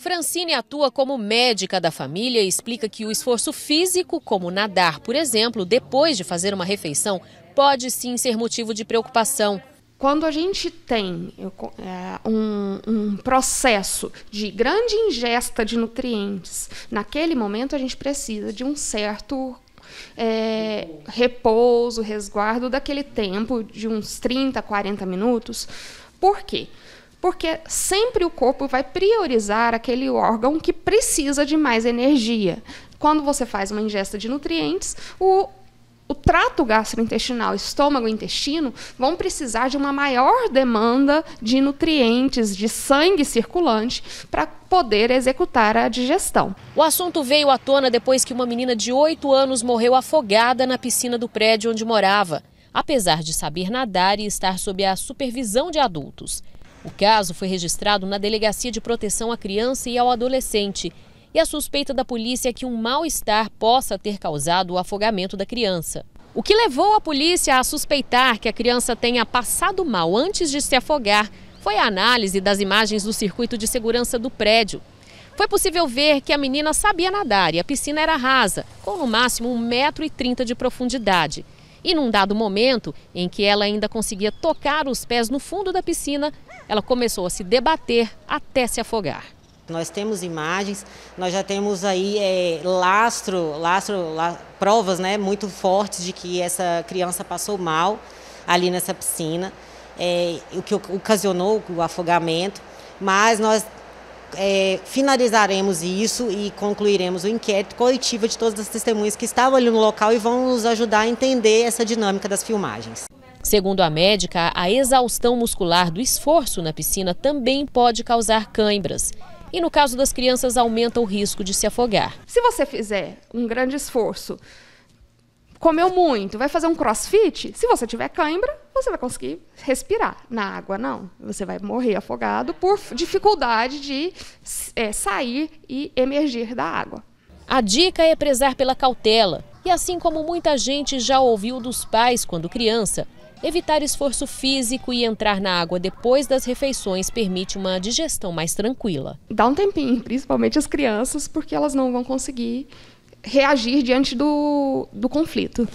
Francine atua como médica da família e explica que o esforço físico, como nadar, por exemplo, depois de fazer uma refeição, pode sim ser motivo de preocupação. Quando a gente tem é, um, um, processo de grande ingesta de nutrientes, naquele momento a gente precisa de um certo é, repouso, resguardo daquele tempo de uns 30, 40 minutos. Por quê? Porque sempre o corpo vai priorizar aquele órgão que precisa de mais energia. Quando você faz uma ingesta de nutrientes, o o trato gastrointestinal, estômago e intestino vão precisar de uma maior demanda de nutrientes, de sangue circulante, para poder executar a digestão. O assunto veio à tona depois que uma menina de 8 anos morreu afogada na piscina do prédio onde morava, apesar de saber nadar e estar sob a supervisão de adultos. O caso foi registrado na Delegacia de Proteção à Criança e ao Adolescente e a suspeita da polícia é que um mal-estar possa ter causado o afogamento da criança. O que levou a polícia a suspeitar que a criança tenha passado mal antes de se afogar foi a análise das imagens do circuito de segurança do prédio. Foi possível ver que a menina sabia nadar e a piscina era rasa, com no máximo 1,30m de profundidade. E num dado momento, em que ela ainda conseguia tocar os pés no fundo da piscina, ela começou a se debater até se afogar. Nós temos imagens, nós já temos aí é, lastro, lastro, la, provas né, muito fortes de que essa criança passou mal ali nessa piscina, é, o que ocasionou o afogamento, mas nós é, finalizaremos isso e concluiremos o inquérito coletivo de todas as testemunhas que estavam ali no local e vão nos ajudar a entender essa dinâmica das filmagens. Segundo a médica, a exaustão muscular do esforço na piscina também pode causar cãibras e, no caso das crianças, aumenta o risco de se afogar. Se você fizer um grande esforço, comeu muito, vai fazer um crossfit, se você tiver cãibra, você vai conseguir respirar. Na água, não. Você vai morrer afogado por dificuldade de é, sair e emergir da água. A dica é prezar pela cautela. E assim como muita gente já ouviu dos pais quando criança, Evitar esforço físico e entrar na água depois das refeições permite uma digestão mais tranquila. Dá um tempinho, principalmente as crianças, porque elas não vão conseguir reagir diante do, do conflito.